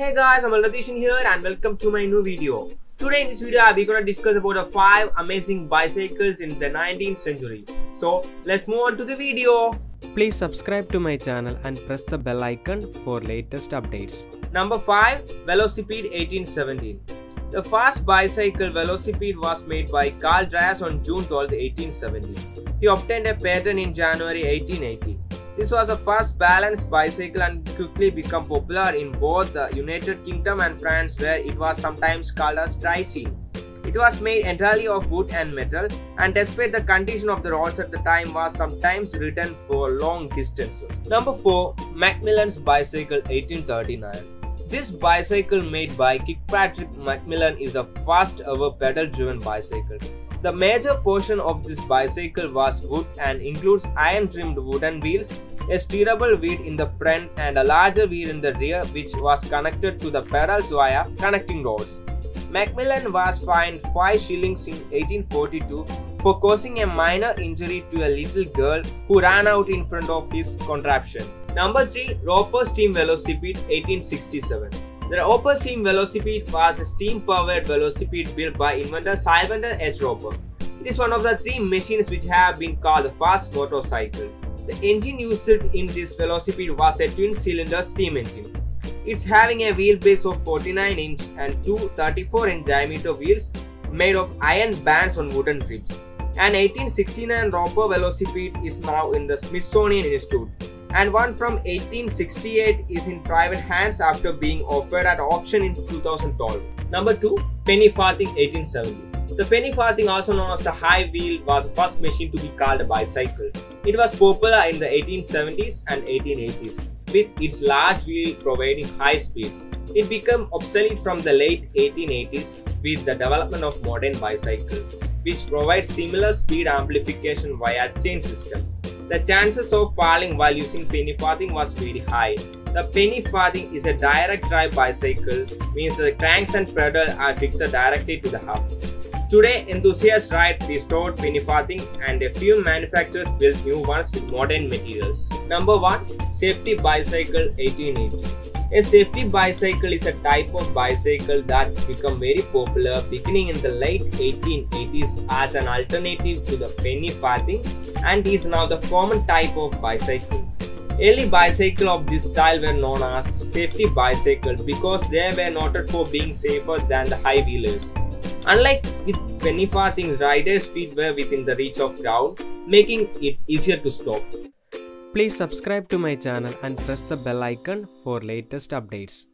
Hey guys, I'm Alratishan here and welcome to my new video. Today in this video, we're gonna discuss about the 5 amazing bicycles in the 19th century. So, let's move on to the video. Please subscribe to my channel and press the bell icon for latest updates. Number 5, Velocipede 1817. The first bicycle Velocipede was made by Karl Drais on June 12, 1817. He obtained a patent in January 1880. This was a first balanced bicycle and quickly became popular in both the United Kingdom and France where it was sometimes called as tricycle. It was made entirely of wood and metal and despite the condition of the roads at the time was sometimes ridden for long distances. Number 4. Macmillan's Bicycle 1839 This bicycle made by Kirkpatrick Macmillan is the first ever pedal driven bicycle. The major portion of this bicycle was wood and includes iron trimmed wooden wheels, a steerable wheel in the front and a larger wheel in the rear which was connected to the pedals via connecting rods. Macmillan was fined 5 shillings in 1842 for causing a minor injury to a little girl who ran out in front of his contraption. Number 3 Roper Steam Velocipede 1867 the Roper Steam Velocipede was a steam-powered velocipede built by inventor Sylvander H. Roper. It is one of the three machines which have been called the fast motorcycle. The engine used in this velocipede was a twin-cylinder steam engine. It's having a wheelbase of 49 inch and two 34 inch diameter wheels made of iron bands on wooden ribs. An 1869 Roper velocipede is now in the Smithsonian Institute and one from 1868 is in private hands after being offered at auction in 2012. Number 2. Penny Farthing 1870 The penny farthing also known as the high wheel was the first machine to be called a bicycle. It was popular in the 1870s and 1880s with its large wheel providing high speeds. It became obsolete from the late 1880s with the development of modern bicycle which provides similar speed amplification via chain system. The chances of falling while using penny farthing was very high. The penny farthing is a direct drive bicycle, means the cranks and pedal are fixed directly to the hub. Today, enthusiasts ride restored penny farthing and a few manufacturers build new ones with modern materials. Number 1. Safety Bicycle 1880 a safety bicycle is a type of bicycle that became very popular beginning in the late 1880s as an alternative to the penny farthing and is now the common type of bicycle. Early bicycles of this style were known as safety bicycles because they were noted for being safer than the high wheelers. Unlike with penny farthings, riders' feet were within the reach of ground, making it easier to stop. Please subscribe to my channel and press the bell icon for latest updates.